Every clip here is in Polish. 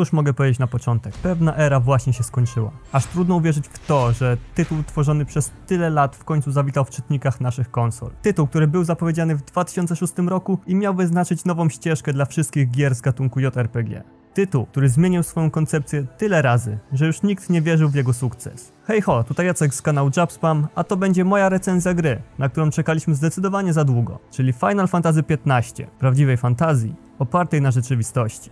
Cóż mogę powiedzieć na początek? Pewna era właśnie się skończyła. Aż trudno uwierzyć w to, że tytuł tworzony przez tyle lat w końcu zawitał w czytnikach naszych konsol. Tytuł, który był zapowiedziany w 2006 roku i miał wyznaczyć nową ścieżkę dla wszystkich gier z gatunku JRPG. Tytuł, który zmienił swoją koncepcję tyle razy, że już nikt nie wierzył w jego sukces. Hej ho, tutaj Jacek z kanału Jabspam, a to będzie moja recenzja gry, na którą czekaliśmy zdecydowanie za długo, czyli Final Fantasy XV, prawdziwej fantazji, opartej na rzeczywistości.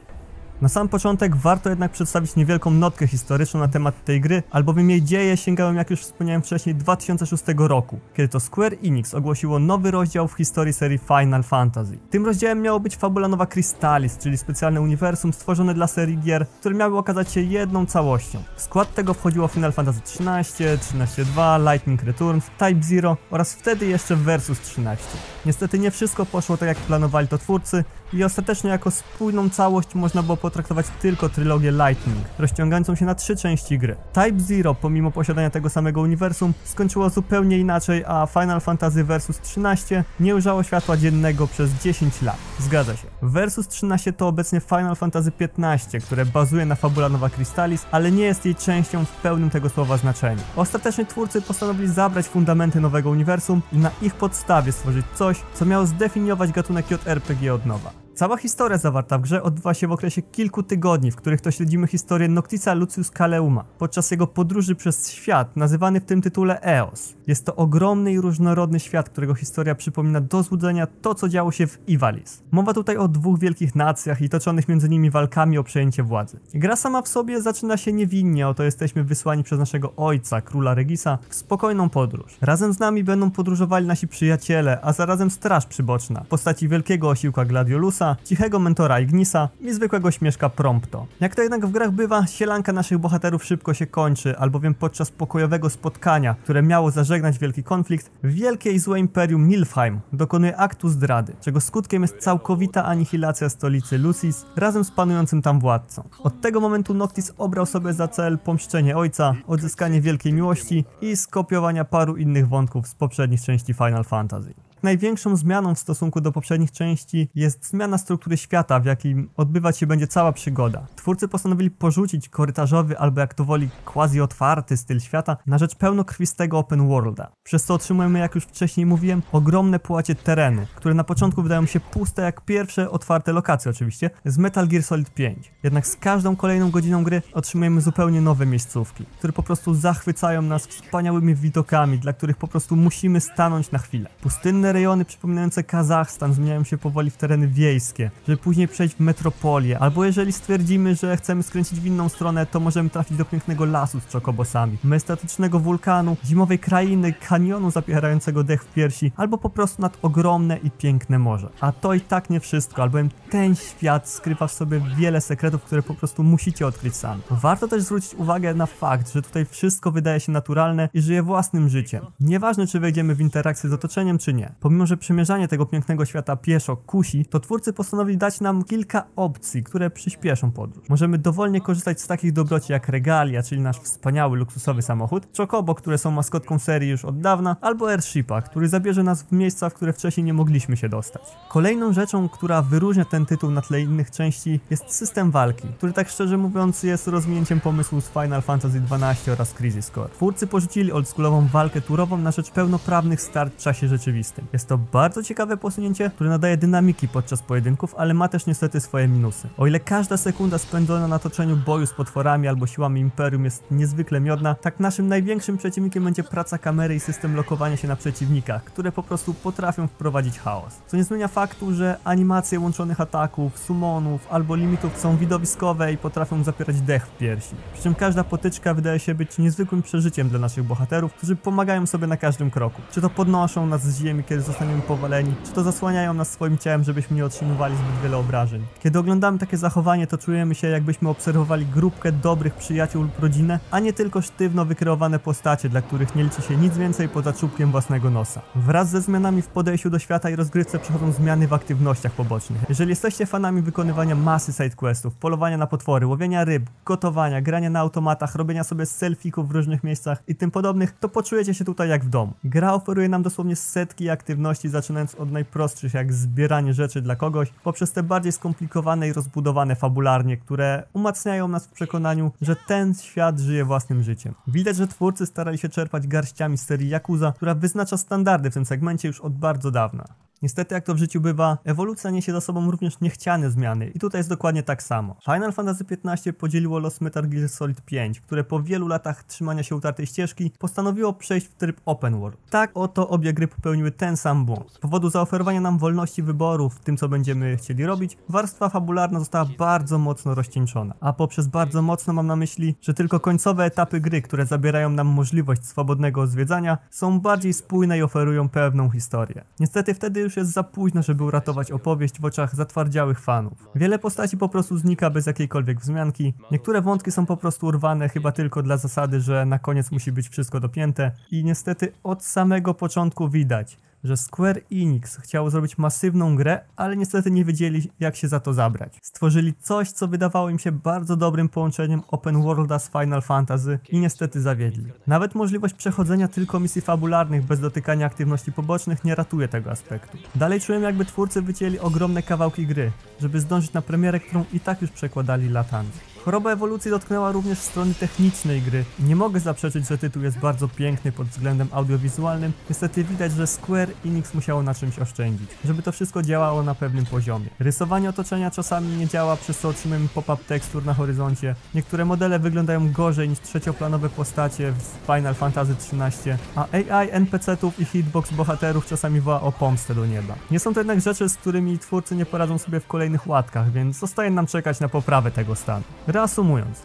Na sam początek warto jednak przedstawić niewielką notkę historyczną na temat tej gry, albowiem jej dzieje sięgają, jak już wspomniałem wcześniej, 2006 roku, kiedy to Square Enix ogłosiło nowy rozdział w historii serii Final Fantasy. Tym rozdziałem miało być fabula nowa Crystallis, czyli specjalne uniwersum stworzone dla serii gier, które miały okazać się jedną całością. W skład tego wchodziło Final Fantasy XIII, XIII-2, Lightning Returns, Type Zero oraz wtedy jeszcze Versus 13. Niestety nie wszystko poszło tak jak planowali to twórcy i ostatecznie jako spójną całość można było potraktować tylko trylogię Lightning, rozciągającą się na trzy części gry. Type Zero, pomimo posiadania tego samego uniwersum, skończyło zupełnie inaczej, a Final Fantasy Versus 13 nie ujrzało światła dziennego przez 10 lat. Zgadza się. Versus 13 to obecnie Final Fantasy 15, które bazuje na fabula Nowa Crystallis, ale nie jest jej częścią w pełnym tego słowa znaczeniu. Ostatecznie twórcy postanowili zabrać fundamenty nowego uniwersum i na ich podstawie stworzyć coś, co miało zdefiniować gatunek JRPG od nowa. Cała historia zawarta w grze odbywa się w okresie kilku tygodni, w których to śledzimy historię Noctisa Lucius Kaleuma podczas jego podróży przez świat, nazywany w tym tytule Eos. Jest to ogromny i różnorodny świat, którego historia przypomina do złudzenia to, co działo się w Ivalice. Mowa tutaj o dwóch wielkich nacjach i toczonych między nimi walkami o przejęcie władzy. Gra sama w sobie zaczyna się niewinnie, oto jesteśmy wysłani przez naszego ojca, króla Regisa, w spokojną podróż. Razem z nami będą podróżowali nasi przyjaciele, a zarazem straż przyboczna, w postaci wielkiego osiłka Gladiolusa, cichego mentora Ignisa i zwykłego śmieszka Prompto. Jak to jednak w grach bywa, sielanka naszych bohaterów szybko się kończy, albowiem podczas pokojowego spotkania, które miało zażegnać wielki konflikt, wielkie i złe imperium Nilfheim dokonuje aktu zdrady, czego skutkiem jest całkowita anihilacja stolicy Lucis razem z panującym tam władcą. Od tego momentu Noctis obrał sobie za cel pomszczenie ojca, odzyskanie wielkiej miłości i skopiowania paru innych wątków z poprzednich części Final Fantasy. Największą zmianą w stosunku do poprzednich części jest zmiana struktury świata, w jakim odbywać się będzie cała przygoda. Twórcy postanowili porzucić korytarzowy albo jak to woli quasi otwarty styl świata na rzecz pełnokrwistego open worlda. Przez co otrzymujemy, jak już wcześniej mówiłem, ogromne połacie terenu, które na początku wydają się puste jak pierwsze otwarte lokacje oczywiście z Metal Gear Solid 5. Jednak z każdą kolejną godziną gry otrzymujemy zupełnie nowe miejscówki, które po prostu zachwycają nas wspaniałymi widokami, dla których po prostu musimy stanąć na chwilę. Pustynne rejony przypominające Kazachstan zmieniają się powoli w tereny wiejskie, żeby później przejść w metropolię, albo jeżeli stwierdzimy, że chcemy skręcić w inną stronę, to możemy trafić do pięknego lasu z czokobosami, majestatycznego wulkanu, zimowej krainy, kanionu zapierającego dech w piersi, albo po prostu nad ogromne i piękne morze. A to i tak nie wszystko, albowiem ten świat skrywa w sobie wiele sekretów, które po prostu musicie odkryć sami. Warto też zwrócić uwagę na fakt, że tutaj wszystko wydaje się naturalne i żyje własnym życiem. Nieważne, czy wejdziemy w interakcję z otoczeniem, czy nie. Pomimo, że przemierzanie tego pięknego świata pieszo kusi, to twórcy postanowili dać nam kilka opcji, które przyspieszą podróż. Możemy dowolnie korzystać z takich dobroci jak regalia, czyli nasz wspaniały, luksusowy samochód, Chocobo, które są maskotką serii już od dawna, albo Airshipa, który zabierze nas w miejsca, w które wcześniej nie mogliśmy się dostać. Kolejną rzeczą, która wyróżnia ten tytuł na tle innych części, jest system walki, który tak szczerze mówiąc jest rozwinięciem pomysłu z Final Fantasy XII oraz Crisis Core. Twórcy porzucili oldschoolową walkę turową na rzecz pełnoprawnych start w czasie rzeczywistym. Jest to bardzo ciekawe posunięcie, które nadaje dynamiki podczas pojedynków, ale ma też niestety swoje minusy. O ile każda sekunda spędzona na toczeniu boju z potworami albo siłami Imperium jest niezwykle miodna, tak naszym największym przeciwnikiem będzie praca kamery i system lokowania się na przeciwnikach, które po prostu potrafią wprowadzić chaos. Co nie zmienia faktu, że animacje łączonych ataków, summonów albo limitów są widowiskowe i potrafią zapierać dech w piersi. Przy czym każda potyczka wydaje się być niezwykłym przeżyciem dla naszych bohaterów, którzy pomagają sobie na każdym kroku. Czy to podnoszą nas z ziemi, kiedy zostaniemy powaleni, czy to zasłaniają nas swoim ciałem, żebyśmy nie otrzymywali zbyt wiele obrażeń. Kiedy oglądamy takie zachowanie, to czujemy się jakbyśmy obserwowali grupkę dobrych przyjaciół lub rodzinę, a nie tylko sztywno wykreowane postacie, dla których nie liczy się nic więcej poza czubkiem własnego nosa. Wraz ze zmianami w podejściu do świata i rozgrywce przychodzą zmiany w aktywnościach pobocznych. Jeżeli jesteście fanami wykonywania masy sidequestów, polowania na potwory, łowienia ryb, gotowania, grania na automatach, robienia sobie selfików w różnych miejscach i tym podobnych, to poczujecie się tutaj jak w domu. Gra oferuje nam dosłownie setki aktywności aktywności, zaczynając od najprostszych, jak zbieranie rzeczy dla kogoś, poprzez te bardziej skomplikowane i rozbudowane fabularnie, które umacniają nas w przekonaniu, że ten świat żyje własnym życiem. Widać, że twórcy starali się czerpać garściami z serii Yakuza, która wyznacza standardy w tym segmencie już od bardzo dawna. Niestety, jak to w życiu bywa, ewolucja niesie za sobą również niechciane zmiany i tutaj jest dokładnie tak samo. Final Fantasy XV podzieliło los Metal Gear Solid 5, które po wielu latach trzymania się utartej ścieżki postanowiło przejść w tryb open world. Tak oto obie gry popełniły ten sam błąd. Z powodu zaoferowania nam wolności wyboru w tym, co będziemy chcieli robić, warstwa fabularna została bardzo mocno rozcieńczona. A poprzez bardzo mocno mam na myśli, że tylko końcowe etapy gry, które zabierają nam możliwość swobodnego zwiedzania, są bardziej spójne i oferują pewną historię. Niestety wtedy już jest za późno, żeby uratować opowieść w oczach zatwardziałych fanów. Wiele postaci po prostu znika bez jakiejkolwiek wzmianki, niektóre wątki są po prostu urwane chyba tylko dla zasady, że na koniec musi być wszystko dopięte i niestety od samego początku widać, że Square Enix chciało zrobić masywną grę, ale niestety nie wiedzieli jak się za to zabrać. Stworzyli coś, co wydawało im się bardzo dobrym połączeniem open worlda z Final Fantasy i niestety zawiedli. Nawet możliwość przechodzenia tylko misji fabularnych bez dotykania aktywności pobocznych nie ratuje tego aspektu. Dalej czułem jakby twórcy wycięli ogromne kawałki gry, żeby zdążyć na premierę, którą i tak już przekładali latami. Choroba ewolucji dotknęła również strony technicznej gry. Nie mogę zaprzeczyć, że tytuł jest bardzo piękny pod względem audiowizualnym. Niestety widać, że Square Enix musiało na czymś oszczędzić, żeby to wszystko działało na pewnym poziomie. Rysowanie otoczenia czasami nie działa, przez co otrzymujemy pop-up tekstur na horyzoncie. Niektóre modele wyglądają gorzej niż trzecioplanowe postacie w Final Fantasy XIII, a AI NPC-ów i hitbox bohaterów czasami woła o pomstę do nieba. Nie są to jednak rzeczy, z którymi twórcy nie poradzą sobie w kolejnych łatkach, więc zostaje nam czekać na poprawę tego stanu. Reasumując,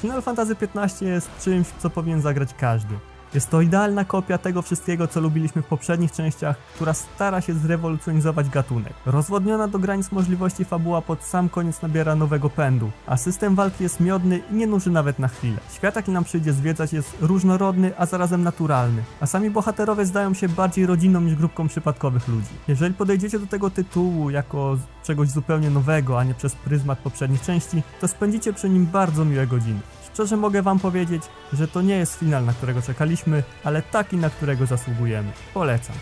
Final Fantasy XV jest czymś, co powinien zagrać każdy. Jest to idealna kopia tego wszystkiego, co lubiliśmy w poprzednich częściach, która stara się zrewolucjonizować gatunek. Rozwodniona do granic możliwości fabuła pod sam koniec nabiera nowego pędu, a system walki jest miodny i nie nuży nawet na chwilę. Świat, jaki nam przyjdzie zwiedzać, jest różnorodny, a zarazem naturalny, a sami bohaterowie zdają się bardziej rodziną niż grupką przypadkowych ludzi. Jeżeli podejdziecie do tego tytułu jako czegoś zupełnie nowego, a nie przez pryzmat poprzednich części, to spędzicie przy nim bardzo miłe godziny. Szczerze mogę wam powiedzieć, że to nie jest final, na którego czekaliśmy, ale taki, na którego zasługujemy. Polecam.